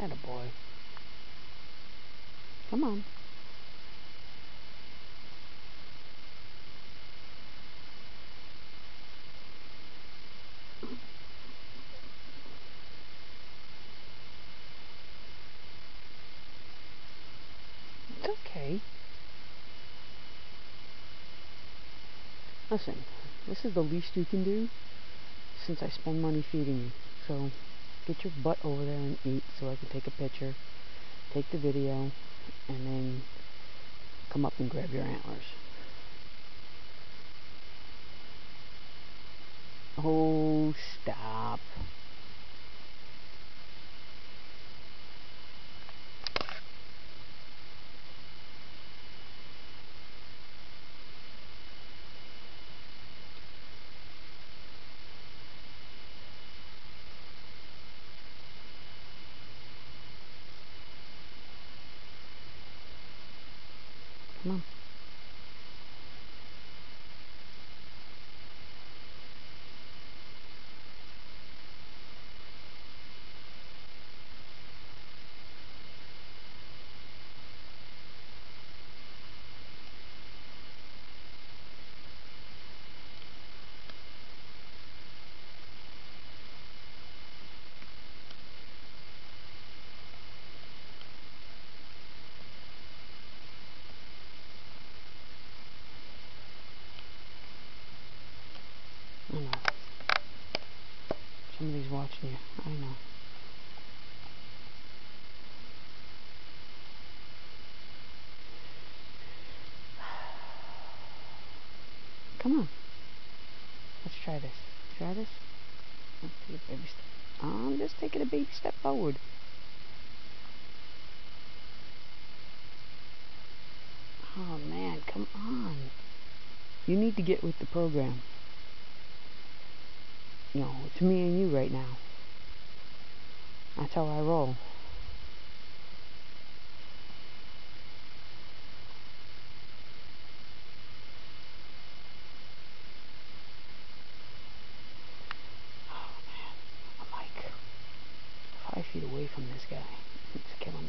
That a boy. Come on. It's okay. Listen, this is the least you can do since I spend money feeding you. So get your butt over there and eat so I can take a picture, take the video, and then come up and grab your antlers. Oh, stop. Come on. I know. Somebody's watching you. I know. Come on. Let's try this. Try this. Let's take a baby step. I'm just taking a baby step forward. Oh man, come on. You need to get with the program. You know, it's me and you right now. That's how I roll. Oh man, I'm like five feet away from this guy. It's killing.